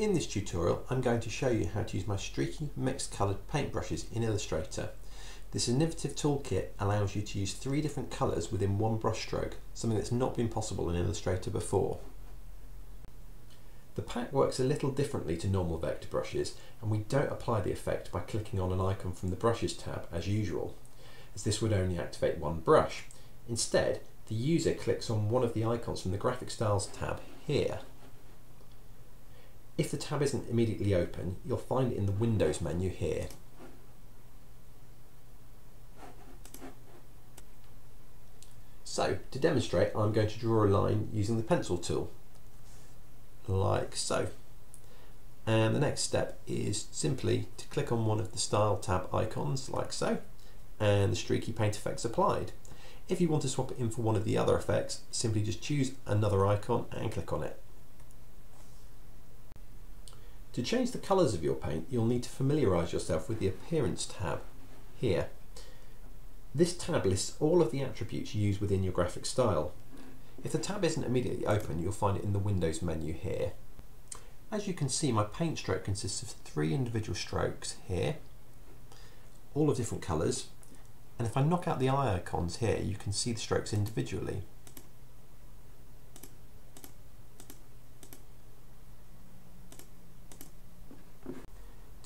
In this tutorial I'm going to show you how to use my streaky mixed coloured paintbrushes in Illustrator. This innovative toolkit allows you to use three different colours within one brushstroke, something that's not been possible in Illustrator before. The pack works a little differently to normal vector brushes and we don't apply the effect by clicking on an icon from the brushes tab as usual, as this would only activate one brush. Instead, the user clicks on one of the icons from the graphic styles tab here. If the tab isn't immediately open, you'll find it in the Windows menu here. So, to demonstrate, I'm going to draw a line using the pencil tool, like so. And the next step is simply to click on one of the Style tab icons, like so, and the streaky paint effect's applied. If you want to swap it in for one of the other effects, simply just choose another icon and click on it. To change the colours of your paint, you'll need to familiarise yourself with the Appearance tab here. This tab lists all of the attributes you use within your graphic style. If the tab isn't immediately open, you'll find it in the Windows menu here. As you can see, my paint stroke consists of three individual strokes here, all of different colours, and if I knock out the eye icons here, you can see the strokes individually.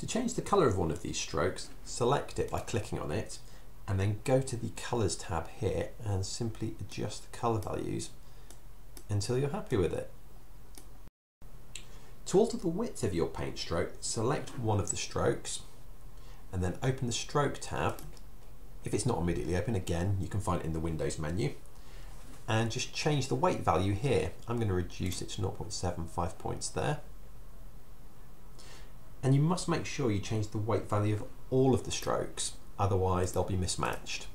To change the colour of one of these strokes, select it by clicking on it, and then go to the Colours tab here and simply adjust the colour values until you're happy with it. To alter the width of your paint stroke, select one of the strokes and then open the Stroke tab if it's not immediately open, again, you can find it in the Windows menu. And just change the weight value here. I'm going to reduce it to 0.75 points there. And you must make sure you change the weight value of all of the strokes, otherwise they'll be mismatched.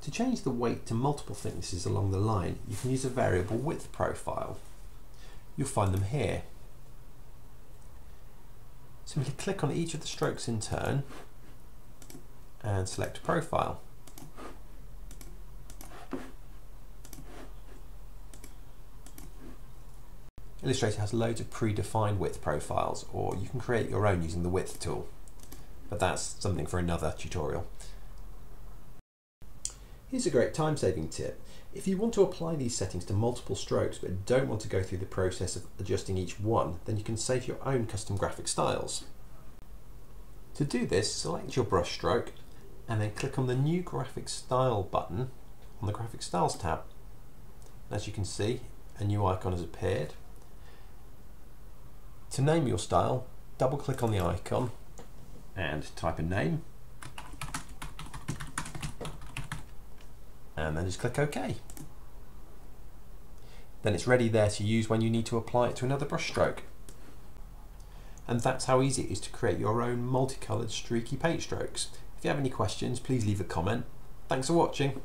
To change the weight to multiple thicknesses along the line, you can use a variable width profile. You'll find them here. Simply click on each of the strokes in turn and select profile. Illustrator has loads of predefined width profiles or you can create your own using the width tool but that's something for another tutorial. Here's a great time-saving tip. If you want to apply these settings to multiple strokes but don't want to go through the process of adjusting each one, then you can save your own custom graphic styles. To do this, select your brush stroke and then click on the new graphic style button on the graphic styles tab. As you can see, a new icon has appeared. To name your style, double click on the icon and type a name. And then just click OK. Then it's ready there to use when you need to apply it to another brush stroke. And that's how easy it is to create your own multicoloured streaky paint strokes. If you have any questions, please leave a comment. Thanks for watching.